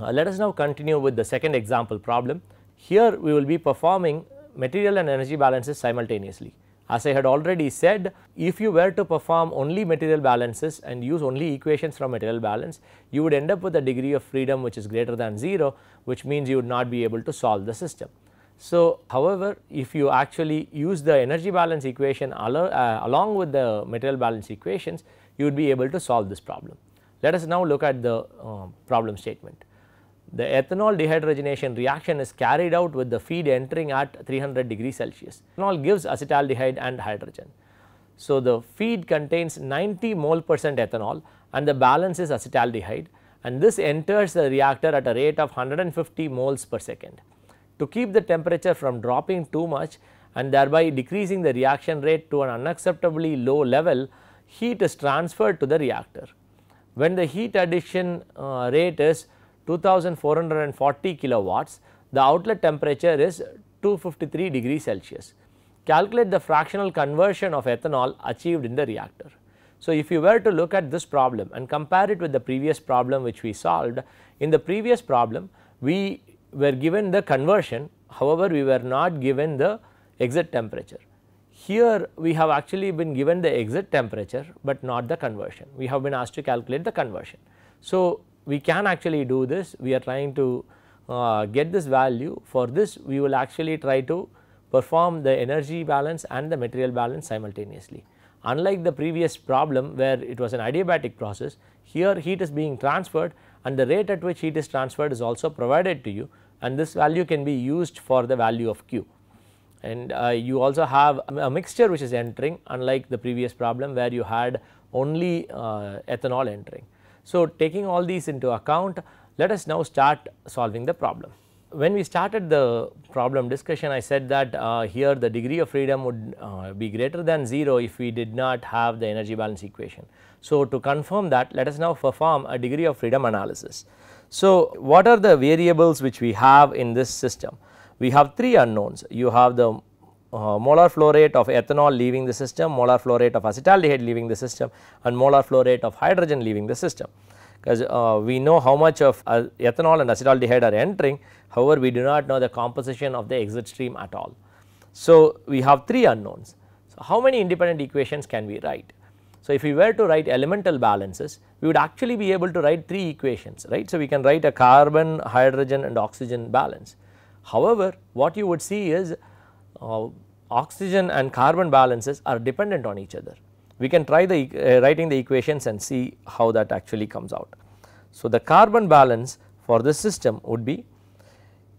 Uh, let us now continue with the second example problem. Here we will be performing material and energy balances simultaneously. As I had already said, if you were to perform only material balances and use only equations from material balance, you would end up with a degree of freedom which is greater than 0, which means you would not be able to solve the system. So, however, if you actually use the energy balance equation uh, along with the material balance equations, you would be able to solve this problem. Let us now look at the uh, problem statement. The ethanol dehydrogenation reaction is carried out with the feed entering at 300 degrees Celsius. Ethanol gives acetaldehyde and hydrogen. So, the feed contains 90 mole percent ethanol and the balance is acetaldehyde and this enters the reactor at a rate of 150 moles per second. To keep the temperature from dropping too much and thereby decreasing the reaction rate to an unacceptably low level, heat is transferred to the reactor. When the heat addition uh, rate is 2440 kilowatts, the outlet temperature is 253 degrees Celsius. Calculate the fractional conversion of ethanol achieved in the reactor. So, if you were to look at this problem and compare it with the previous problem which we solved, in the previous problem we were given the conversion, however, we were not given the exit temperature. Here we have actually been given the exit temperature, but not the conversion. We have been asked to calculate the conversion. So, we can actually do this, we are trying to uh, get this value. For this we will actually try to perform the energy balance and the material balance simultaneously. Unlike the previous problem where it was an adiabatic process, here heat is being transferred and the rate at which heat is transferred is also provided to you and this value can be used for the value of Q. And uh, you also have a mixture which is entering unlike the previous problem where you had only uh, ethanol entering. So, taking all these into account let us now start solving the problem. When we started the problem discussion I said that uh, here the degree of freedom would uh, be greater than 0 if we did not have the energy balance equation. So, to confirm that let us now perform a degree of freedom analysis. So, what are the variables which we have in this system? We have 3 unknowns you have the uh, molar flow rate of ethanol leaving the system, molar flow rate of acetaldehyde leaving the system and molar flow rate of hydrogen leaving the system because uh, we know how much of uh, ethanol and acetaldehyde are entering however we do not know the composition of the exit stream at all. So, we have 3 unknowns. So, how many independent equations can we write? So, if we were to write elemental balances we would actually be able to write 3 equations right. So, we can write a carbon, hydrogen and oxygen balance. However, what you would see is uh, oxygen and carbon balances are dependent on each other. We can try the uh, writing the equations and see how that actually comes out. So, the carbon balance for this system would be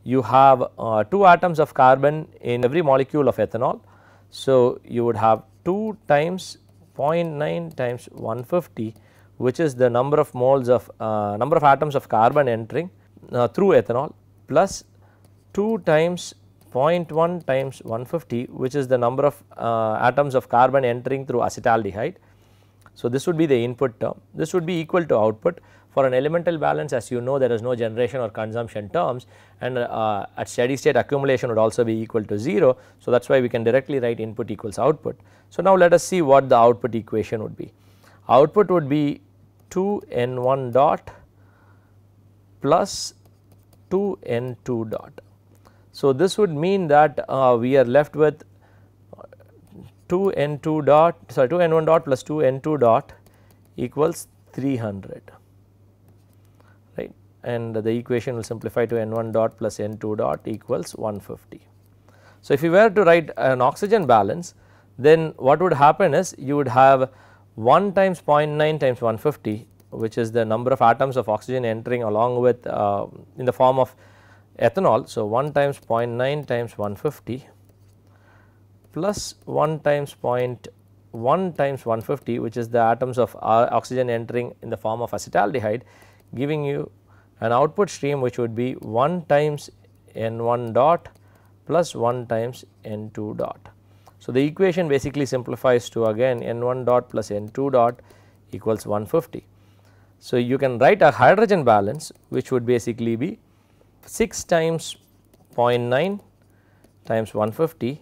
you have uh, 2 atoms of carbon in every molecule of ethanol. So, you would have 2 times 0.9 times 150 which is the number of moles of uh, number of atoms of carbon entering uh, through ethanol plus 2 times 0.1 times 150 which is the number of uh, atoms of carbon entering through acetaldehyde. So, this would be the input term this would be equal to output for an elemental balance as you know there is no generation or consumption terms and uh, at steady state accumulation would also be equal to 0. So, that is why we can directly write input equals output. So, now let us see what the output equation would be. Output would be 2 n1 dot plus 2 n2 dot so, this would mean that uh, we are left with 2 n 2 dot sorry 2 n 1 dot plus 2 n 2 dot equals 300 right and the equation will simplify to n 1 dot plus n 2 dot equals 150. So, if you were to write an oxygen balance then what would happen is you would have 1 times 0.9 times 150 which is the number of atoms of oxygen entering along with uh, in the form of ethanol. So, 1 times 0.9 times 150 plus 1 times 0.1 times 150 which is the atoms of oxygen entering in the form of acetaldehyde giving you an output stream which would be 1 times n1 dot plus 1 times n2 dot. So, the equation basically simplifies to again n1 dot plus n2 dot equals 150. So, you can write a hydrogen balance which would basically be 6 times 0.9 times 150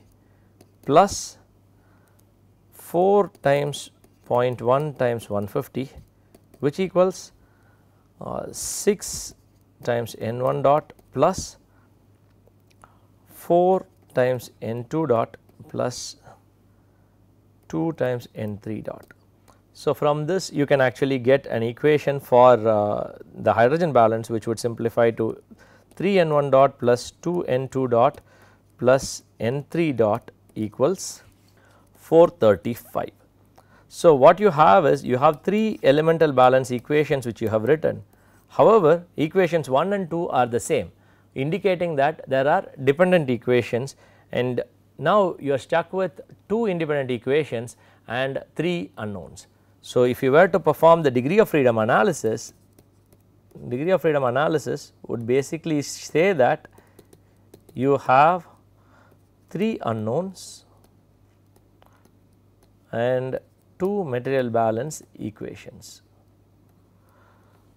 plus 4 times 0.1 times 150 which equals uh, 6 times n1 dot plus 4 times n2 dot plus 2 times n3 dot. So, from this you can actually get an equation for uh, the hydrogen balance which would simplify to 3 n1 dot plus 2 n2 dot plus n3 dot equals 435. So, what you have is you have 3 elemental balance equations which you have written. However, equations 1 and 2 are the same indicating that there are dependent equations and now you are stuck with 2 independent equations and 3 unknowns. So, if you were to perform the degree of freedom analysis, degree of freedom analysis would basically say that you have 3 unknowns and 2 material balance equations.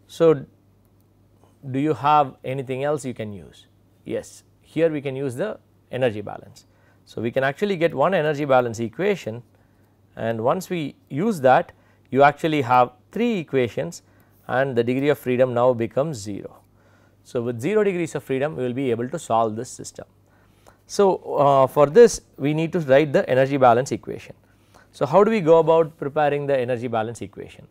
So, do you have anything else you can use? Yes, here we can use the energy balance. So, we can actually get one energy balance equation and once we use that you actually have 3 equations and the degree of freedom now becomes 0. So, with 0 degrees of freedom we will be able to solve this system. So, uh, for this we need to write the energy balance equation. So, how do we go about preparing the energy balance equation?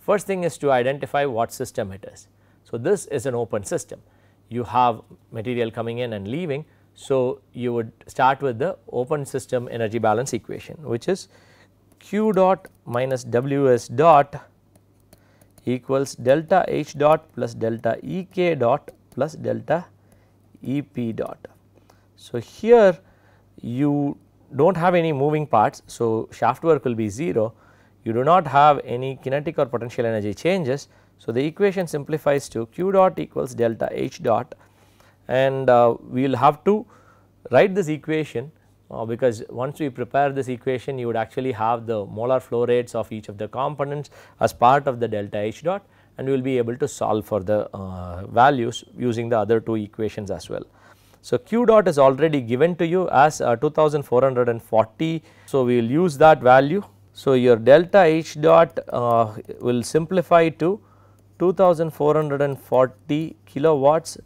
First thing is to identify what system it is. So, this is an open system you have material coming in and leaving. So, you would start with the open system energy balance equation which is q dot minus ws dot equals delta h dot plus delta ek dot plus delta ep dot. So, here you do not have any moving parts. So, shaft work will be 0 you do not have any kinetic or potential energy changes. So, the equation simplifies to q dot equals delta h dot and uh, we will have to write this equation uh, because once we prepare this equation you would actually have the molar flow rates of each of the components as part of the delta h dot and we will be able to solve for the uh, values using the other two equations as well. So, q dot is already given to you as uh, 2440. So, we will use that value. So, your delta h dot uh, will simplify to 2440 kilowatts.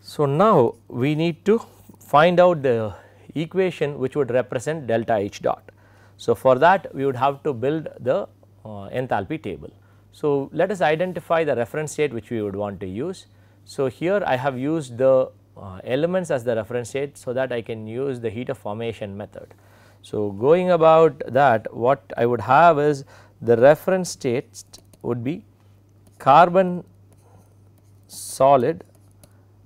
So, now we need to find out the equation which would represent delta H dot. So, for that we would have to build the uh, enthalpy table. So, let us identify the reference state which we would want to use. So, here I have used the uh, elements as the reference state so that I can use the heat of formation method. So, going about that what I would have is the reference state would be carbon solid,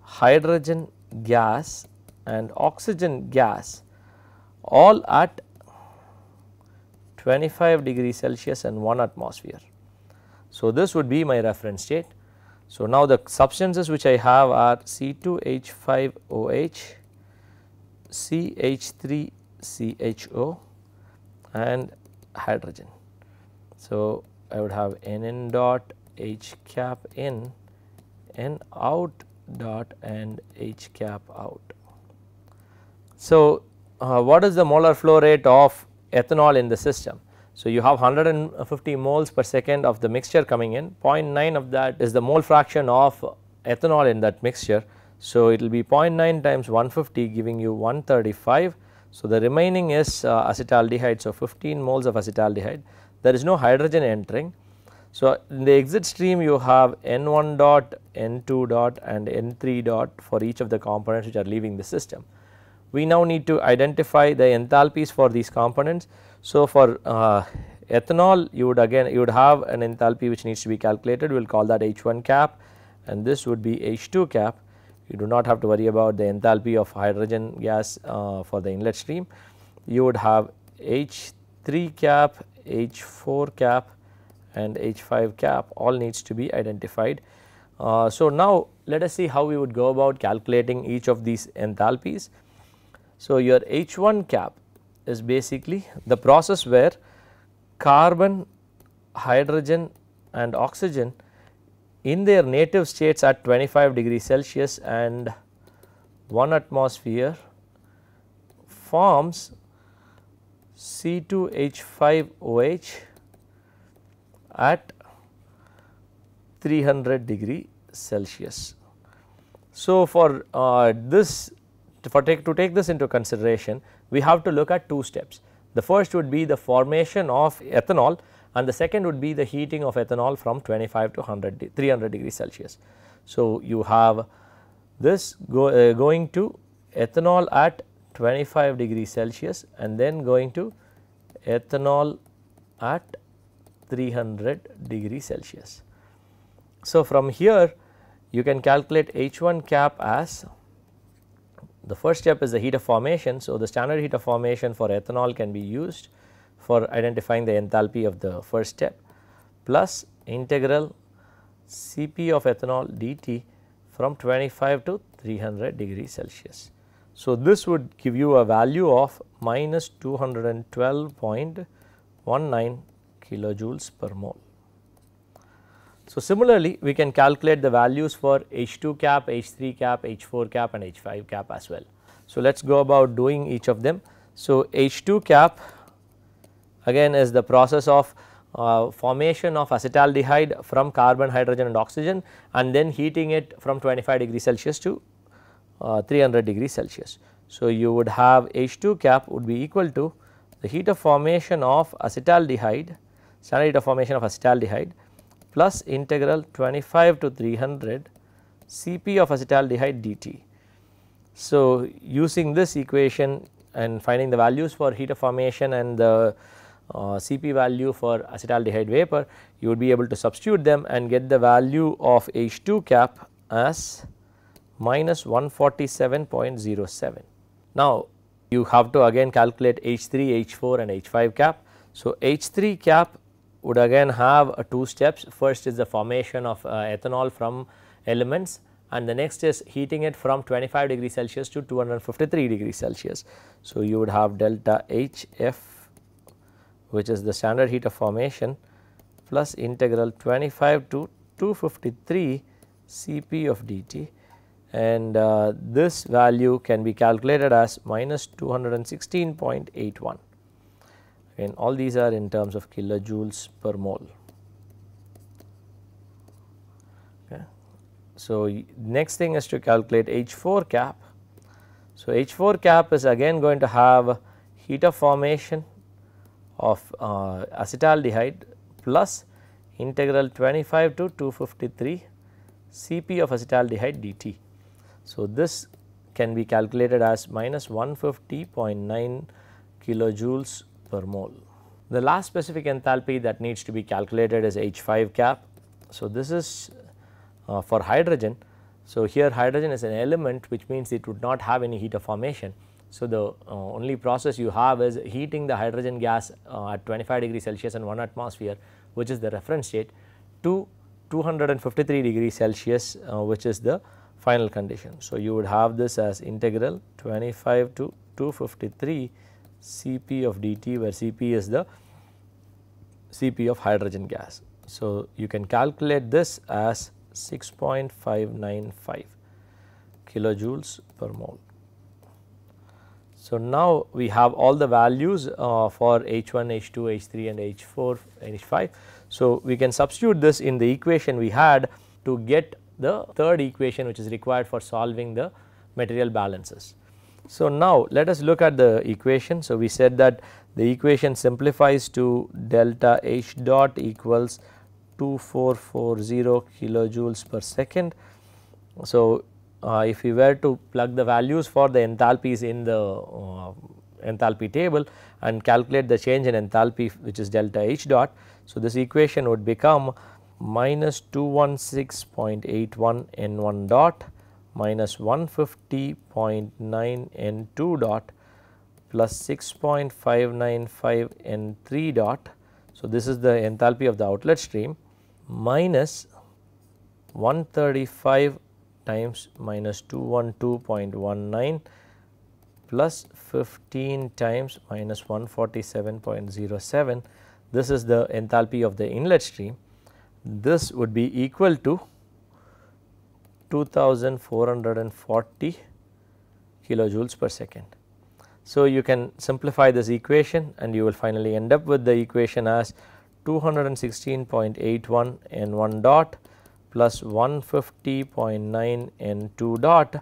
hydrogen gas and oxygen gas all at 25 degree Celsius and 1 atmosphere. So, this would be my reference state. So, now the substances which I have are C2H5OH, CH3CHO and hydrogen. So, I would have N in dot H cap in, N out dot and H cap out. So, uh, what is the molar flow rate of ethanol in the system? So, you have 150 moles per second of the mixture coming in 0.9 of that is the mole fraction of ethanol in that mixture. So, it will be 0.9 times 150 giving you 135. So, the remaining is uh, acetaldehyde. So, 15 moles of acetaldehyde there is no hydrogen entering. So, in the exit stream you have N1 dot, N2 dot and N3 dot for each of the components which are leaving the system we now need to identify the enthalpies for these components. So, for uh, ethanol you would again you would have an enthalpy which needs to be calculated we will call that H1 cap and this would be H2 cap you do not have to worry about the enthalpy of hydrogen gas uh, for the inlet stream. You would have H3 cap, H4 cap and H5 cap all needs to be identified. Uh, so, now let us see how we would go about calculating each of these enthalpies. So, your H1 cap is basically the process where carbon, hydrogen and oxygen in their native states at 25 degree Celsius and 1 atmosphere forms C2H5OH at 300 degree Celsius. So, for uh, this for take to take this into consideration we have to look at two steps. The first would be the formation of ethanol and the second would be the heating of ethanol from 25 to 100 300 degrees Celsius. So, you have this go, uh, going to ethanol at 25 degrees Celsius and then going to ethanol at 300 degrees Celsius. So, from here you can calculate H 1 cap as the first step is the heat of formation. So, the standard heat of formation for ethanol can be used for identifying the enthalpy of the first step plus integral Cp of ethanol dt from 25 to 300 degrees Celsius. So, this would give you a value of minus 212.19 kilojoules per mole. So, similarly we can calculate the values for H2 cap, H3 cap, H4 cap and H5 cap as well. So, let us go about doing each of them. So, H2 cap again is the process of uh, formation of acetaldehyde from carbon, hydrogen and oxygen and then heating it from 25 degree Celsius to uh, 300 degree Celsius. So, you would have H2 cap would be equal to the heat of formation of acetaldehyde standard heat of formation of acetaldehyde plus integral 25 to 300 Cp of acetaldehyde dt. So, using this equation and finding the values for heat of formation and the uh, Cp value for acetaldehyde vapor, you would be able to substitute them and get the value of H2 cap as minus 147.07. Now, you have to again calculate H3, H4 and H5 cap. So, H3 cap would again have uh, two steps. First is the formation of uh, ethanol from elements and the next is heating it from 25 degree Celsius to 253 degree Celsius. So, you would have delta HF which is the standard heat of formation plus integral 25 to 253 Cp of dt and uh, this value can be calculated as minus 216.81 again all these are in terms of kilojoules per mole. Okay. So, next thing is to calculate H4 cap. So, H4 cap is again going to have heat of formation of uh, acetaldehyde plus integral 25 to 253 Cp of acetaldehyde dt. So, this can be calculated as minus 150.9 kilojoules per mole. The last specific enthalpy that needs to be calculated is H5 cap. So, this is uh, for hydrogen. So, here hydrogen is an element which means it would not have any heat of formation. So, the uh, only process you have is heating the hydrogen gas uh, at 25 degree Celsius and 1 atmosphere which is the reference state to 253 degree Celsius uh, which is the final condition. So, you would have this as integral 25 to 253 Cp of dt where Cp is the Cp of hydrogen gas. So, you can calculate this as 6.595 kilojoules per mole. So, now we have all the values uh, for H1, H2, H3 and H4 and H5. So, we can substitute this in the equation we had to get the third equation which is required for solving the material balances. So, now let us look at the equation. So, we said that the equation simplifies to delta H dot equals 2440 kilojoules per second. So, uh, if we were to plug the values for the enthalpies in the uh, enthalpy table and calculate the change in enthalpy which is delta H dot. So, this equation would become minus 216.81 n 1 dot minus 150.9 n 2 dot plus 6.595 n 3 dot. So, this is the enthalpy of the outlet stream minus 135 times minus 212.19 plus 15 times minus 147.07. This is the enthalpy of the inlet stream this would be equal to 2440 kilojoules per second. So, you can simplify this equation and you will finally end up with the equation as 216.81 n 1 dot plus 150.9 N2 dot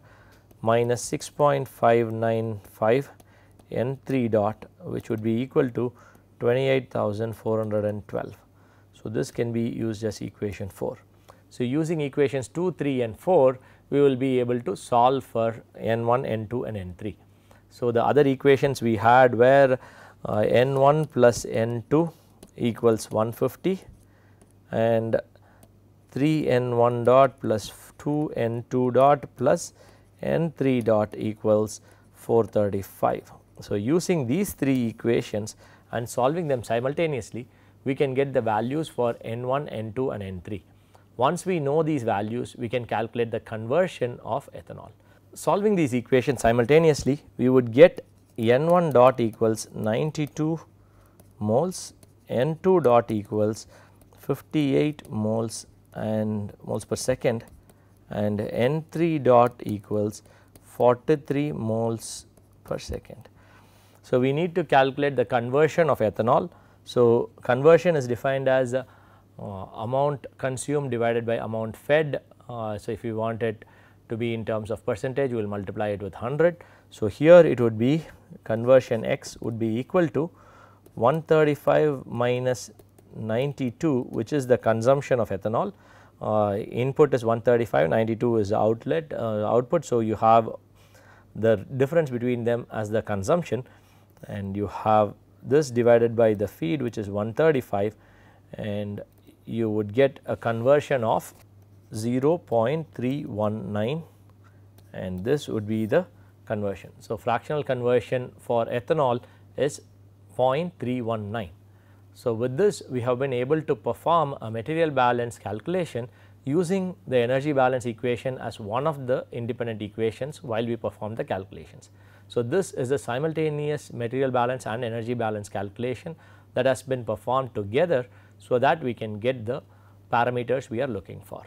minus 6.595 N3 dot which would be equal to 28,412. So, this can be used as equation 4. So, using equations 2, 3 and 4 we will be able to solve for N1, N2 and N3. So, the other equations we had were uh, N1 plus N2 equals 150 and 3 N1 dot plus 2 N2 dot plus N3 dot equals 435. So, using these three equations and solving them simultaneously we can get the values for N1, N2 and N3. Once we know these values we can calculate the conversion of ethanol. Solving these equations simultaneously we would get N1 dot equals 92 moles, N2 dot equals 58 moles and moles per second and N3 dot equals 43 moles per second. So, we need to calculate the conversion of ethanol. So, conversion is defined as amount consumed divided by amount fed. Uh, so, if you want it to be in terms of percentage we will multiply it with 100. So, here it would be conversion x would be equal to 135 minus 92 which is the consumption of ethanol. Uh, input is 135, 92 is outlet uh, output. So, you have the difference between them as the consumption and you have this divided by the feed which is 135 and you would get a conversion of 0.319 and this would be the conversion. So, fractional conversion for ethanol is 0.319. So, with this we have been able to perform a material balance calculation using the energy balance equation as one of the independent equations while we perform the calculations. So, this is a simultaneous material balance and energy balance calculation that has been performed together so that we can get the parameters we are looking for.